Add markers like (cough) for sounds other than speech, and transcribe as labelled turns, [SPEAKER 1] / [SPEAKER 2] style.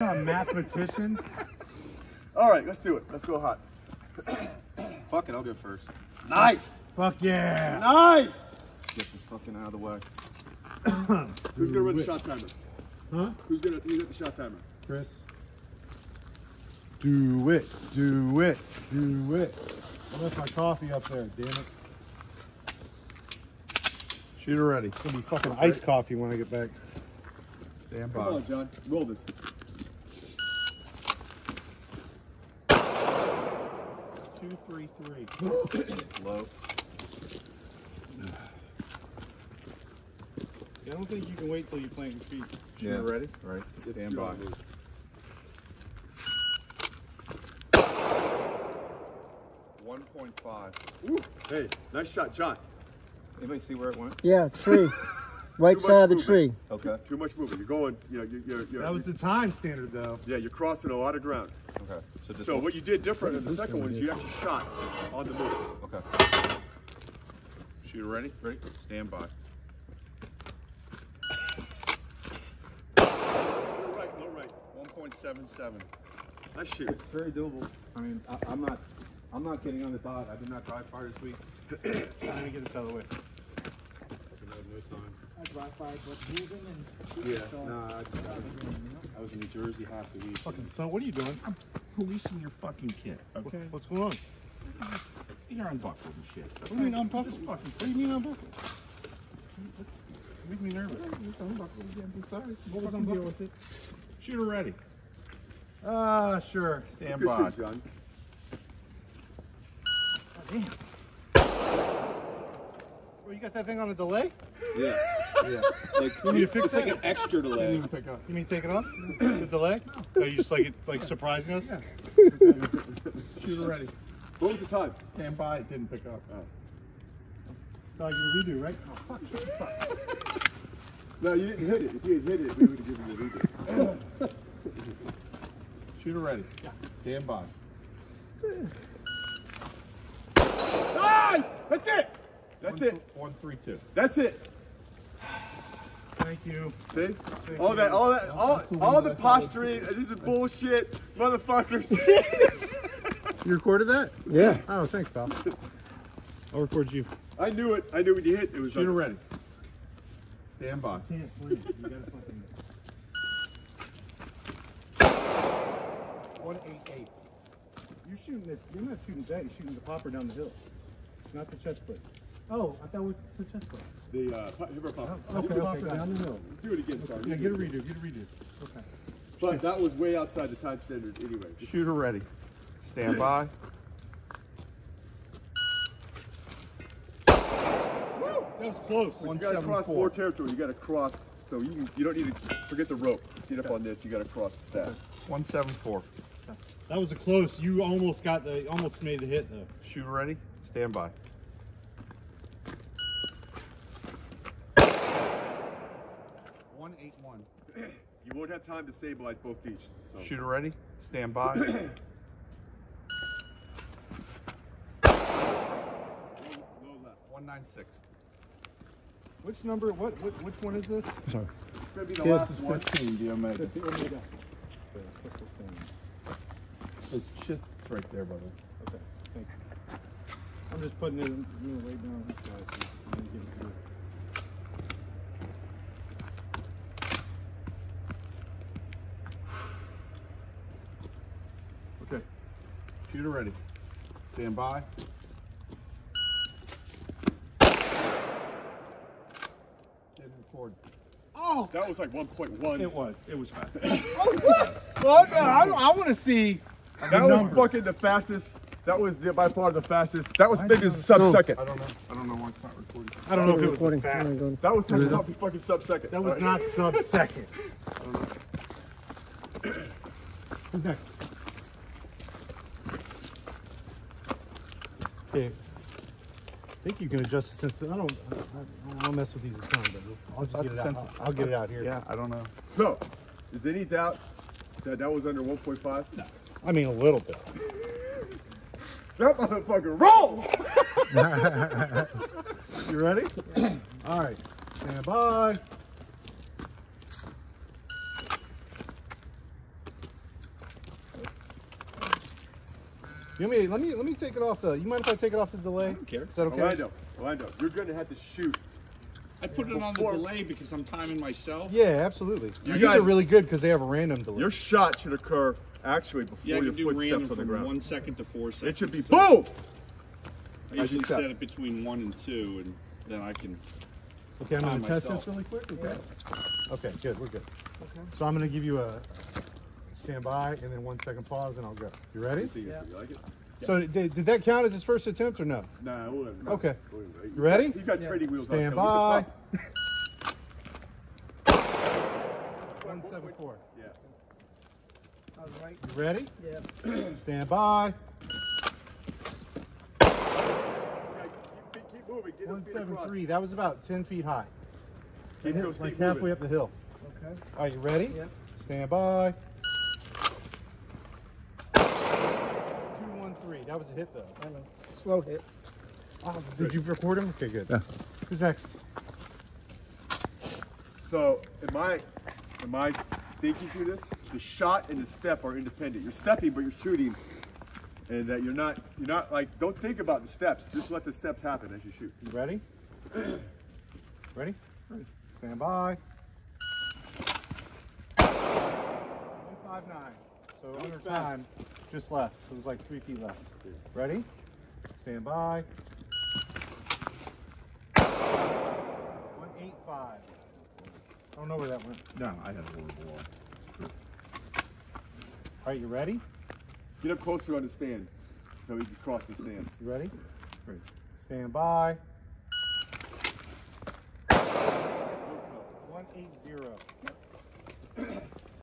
[SPEAKER 1] A mathematician.
[SPEAKER 2] All right, let's do it. Let's go hot. (clears throat)
[SPEAKER 3] Fuck it, I'll go first.
[SPEAKER 2] Nice.
[SPEAKER 1] Fuck yeah.
[SPEAKER 2] Nice.
[SPEAKER 3] Get this fucking out of the way. (clears throat)
[SPEAKER 2] Who's gonna run the shot timer?
[SPEAKER 1] Huh?
[SPEAKER 2] Who's gonna who's at the shot timer?
[SPEAKER 1] Chris. Do it. Do it. Do it. I left my coffee up there. Damn it.
[SPEAKER 3] Shooter ready.
[SPEAKER 1] It's gonna be fucking iced coffee when I get back.
[SPEAKER 3] Stand
[SPEAKER 2] Come on, John. Roll this.
[SPEAKER 3] Two, three, three. (coughs) Low.
[SPEAKER 1] I don't think you can wait till you plant your feet.
[SPEAKER 3] Shooter
[SPEAKER 2] Yeah.
[SPEAKER 3] ready? Right.
[SPEAKER 2] It's
[SPEAKER 3] Stand by.
[SPEAKER 2] move.
[SPEAKER 3] One point five.
[SPEAKER 2] Ooh. Hey, nice shot, John.
[SPEAKER 3] Anybody see where it went?
[SPEAKER 4] Yeah, tree. (laughs) Right side of the
[SPEAKER 2] much
[SPEAKER 4] tree.
[SPEAKER 3] Okay.
[SPEAKER 2] Too much movement. You're going. You know, you're. you're, you're
[SPEAKER 1] That was the time standard though.
[SPEAKER 2] yeah, you're crossing a lot of ground.
[SPEAKER 3] Okay. So
[SPEAKER 2] So what you did different
[SPEAKER 1] What
[SPEAKER 2] in the second one is you actually shot on the move.
[SPEAKER 3] Okay. Shooter ready? Ready? Stand by.
[SPEAKER 2] Low right, low right.
[SPEAKER 3] One point seven seven.
[SPEAKER 2] Nice shoot.
[SPEAKER 3] Very doable. I mean, I, I'm not. I'm not getting on the dot. I did not drive far this week. (clears throat)
[SPEAKER 1] Let me get this out of the way.
[SPEAKER 3] Fucking had no time.
[SPEAKER 4] I drive by, but moving and
[SPEAKER 3] Yeah. Nah, I, I, I was in New Jersey half the week.
[SPEAKER 1] Fucking son, what are you doing?
[SPEAKER 5] I'm policing your fucking kid, okay?
[SPEAKER 1] What's going on?
[SPEAKER 5] You're unbuckled and shit.
[SPEAKER 1] What do you mean unbuckled?
[SPEAKER 5] Just
[SPEAKER 1] What
[SPEAKER 5] fucking
[SPEAKER 1] do you mean unbuckled? You make me nervous.
[SPEAKER 5] just unbuckled again. I'm sorry.
[SPEAKER 1] What was
[SPEAKER 5] Fucking deal with it. Shooter ready.
[SPEAKER 1] Ah, sure.
[SPEAKER 5] Stand by.
[SPEAKER 2] shoot, John.
[SPEAKER 1] Well, you got that thing on a delay?
[SPEAKER 3] Yeah. Yeah. Like
[SPEAKER 1] You need to fix
[SPEAKER 3] it's like an extra
[SPEAKER 5] Didn't
[SPEAKER 3] delay.
[SPEAKER 5] even pick up.
[SPEAKER 1] You mean take it off? the delay? Are you just like it, like surprising us?
[SPEAKER 5] Yeah. Shooter ready.
[SPEAKER 2] What was the time?
[SPEAKER 5] Stand by. It didn't pick up. Oh.
[SPEAKER 1] So I get a redo, right? Oh, fuck.
[SPEAKER 2] No, you didn't hit it. If you had hit it, we would have given you a redo. (laughs)
[SPEAKER 5] Shooter ready. Stand by.
[SPEAKER 2] Nice! That's it! That's
[SPEAKER 5] One,
[SPEAKER 2] it!
[SPEAKER 5] One, three, two.
[SPEAKER 2] That's it!
[SPEAKER 1] Thank you.
[SPEAKER 2] See? All that, all that, all, all the posturing, this is bullshit, motherfuckers. (laughs)
[SPEAKER 1] You recorded that?
[SPEAKER 4] Yeah.
[SPEAKER 1] Oh, thanks, pal. I'll record you.
[SPEAKER 2] I knew it. I knew when you hit, it was
[SPEAKER 5] Shooter
[SPEAKER 2] like,
[SPEAKER 5] ready. Stand by.
[SPEAKER 1] Can't plan. You gotta fucking.
[SPEAKER 5] One, eight, eight.
[SPEAKER 1] You're shooting it. You're not shooting that. You're shooting the popper down the hill, not the chest plate.
[SPEAKER 4] Oh, I thought it was the chest plate.
[SPEAKER 2] the, uh, pu- hip hop.
[SPEAKER 1] Not the popper down the hill.
[SPEAKER 2] Do it again, sorry.
[SPEAKER 1] Yeah, get a redo. Get a redo. Okay.
[SPEAKER 2] But that was way outside the time standard anyway.
[SPEAKER 5] Shooter ready. Stand by.
[SPEAKER 1] That was close.
[SPEAKER 2] But you gotta cross
[SPEAKER 5] 174.
[SPEAKER 2] more territory. You gotta cross, so you you don't need to forget the rope. Get up on this. You gotta cross that.
[SPEAKER 5] One, seven, four.
[SPEAKER 1] That was a close. You almost got the. Almost made the hit though.
[SPEAKER 5] Shooter ready. Stand by. One, eight, one. (clears throat)
[SPEAKER 2] You won't have time to stabilize both each. So.
[SPEAKER 5] Shooter ready. Stand by.
[SPEAKER 2] Low, low left.
[SPEAKER 5] One, nine, six.
[SPEAKER 1] Which number? What? what which one is this?
[SPEAKER 2] It's gonna be the
[SPEAKER 4] Kids.
[SPEAKER 2] last one.
[SPEAKER 5] Fifteen, the Omega. It's shit right there, brother.
[SPEAKER 1] Okay. Thank you. I'm just putting it. You know, right down. I'm gonna get it through.
[SPEAKER 5] Okay. Shooter ready. Stand by. Didn't record.
[SPEAKER 1] Oh.
[SPEAKER 2] That was like 1.1.
[SPEAKER 5] It was. It was fast. (laughs) (laughs)
[SPEAKER 1] Oh, well, no, I, I want to see.
[SPEAKER 2] That was fucking the fastest. That was the, by far the fastest. That was maybe a sub second.
[SPEAKER 5] I don't know. I don't know why it's not recording.
[SPEAKER 1] I don't know if it was the
[SPEAKER 4] Recording.
[SPEAKER 1] fast.
[SPEAKER 4] Oh.
[SPEAKER 2] That was some fucking sub second.
[SPEAKER 1] That was not sub (laughs) second. Who's next? Okay. I think you can adjust the sensitivity. I don't. I, I, I don't mess with these a ton, but I'll just get it out. I'll, I'll get it out here.
[SPEAKER 5] Yeah, I don't know.
[SPEAKER 2] So, is there any doubt that that was under 1.5? No.
[SPEAKER 1] I mean a little bit. (laughs)
[SPEAKER 2] That motherfucker roll! (laughs)
[SPEAKER 1] you ready? Yeah. All right, stand by. You mean, let me let me take it off the. You mind if I take it off the delay? I
[SPEAKER 6] don't care.
[SPEAKER 1] Is that okay?
[SPEAKER 2] Oh, Orlando, Orlando, oh, you're gonna have to shoot.
[SPEAKER 6] I put it before. on the delay because I'm timing myself.
[SPEAKER 1] Yeah, absolutely.
[SPEAKER 2] You
[SPEAKER 1] These
[SPEAKER 2] guys
[SPEAKER 1] are really good because they have a random delay.
[SPEAKER 2] Your shot should occur actually before
[SPEAKER 6] Yeah, I
[SPEAKER 2] your
[SPEAKER 6] can do
[SPEAKER 2] foot
[SPEAKER 6] random
[SPEAKER 2] steps on the
[SPEAKER 6] from
[SPEAKER 2] ground.
[SPEAKER 6] one second to four seconds.
[SPEAKER 2] It should be
[SPEAKER 6] So
[SPEAKER 2] boom.
[SPEAKER 6] I usually
[SPEAKER 2] you set.
[SPEAKER 6] set it between one and two, and then I can.
[SPEAKER 1] Okay, I'm gonna
[SPEAKER 6] time
[SPEAKER 1] test this really quick. Okay. Okay, good. We're good. Okay. So I'm gonna give you a stand by and then one second pause and I'll go. You ready?
[SPEAKER 2] Yeah. You like it?
[SPEAKER 1] So did, did that count as his first attempt or no?
[SPEAKER 2] Nah, whatever.
[SPEAKER 1] Okay.
[SPEAKER 2] Whatever.
[SPEAKER 1] You ready?
[SPEAKER 2] He's got trading wheels
[SPEAKER 1] Stand
[SPEAKER 2] on.
[SPEAKER 1] by. One seven four.
[SPEAKER 2] Yeah.
[SPEAKER 4] I was right.
[SPEAKER 1] You ready?
[SPEAKER 4] Yeah. (clears throat)
[SPEAKER 1] Stand by.
[SPEAKER 2] Okay, keep, keep moving. Get those
[SPEAKER 1] One
[SPEAKER 2] feet
[SPEAKER 1] seven
[SPEAKER 2] across.
[SPEAKER 1] three. That was about ten feet high.
[SPEAKER 2] Keep
[SPEAKER 1] Hit-
[SPEAKER 2] those
[SPEAKER 1] like
[SPEAKER 2] feet
[SPEAKER 1] halfway
[SPEAKER 2] moving.
[SPEAKER 1] up the hill.
[SPEAKER 4] Okay.
[SPEAKER 1] All right, you ready?
[SPEAKER 4] Yep.
[SPEAKER 1] Stand by. Two one three. That was a hit though.
[SPEAKER 4] I know. Slow hit.
[SPEAKER 1] Oh, did you record him? Okay, good.
[SPEAKER 5] Yeah.
[SPEAKER 1] Who's next?
[SPEAKER 2] So, am I, am I thinking through this? The shot and the step are independent. You're stepping, but you're shooting, and that you're not, you're not like, don't think about the steps. Just let the steps happen as you shoot.
[SPEAKER 1] You ready? (clears throat) ready? Stand by. One five nine. So under time, just left. So it was like three feet left. Ready? Stand by. One eight five. I don't know where that went.
[SPEAKER 5] No, I had a horrible wall.
[SPEAKER 1] All right, you ready?
[SPEAKER 2] Get up closer on the stand, so we can cross the stand.
[SPEAKER 1] You ready?
[SPEAKER 5] Great.
[SPEAKER 1] Stand by. One eight zero.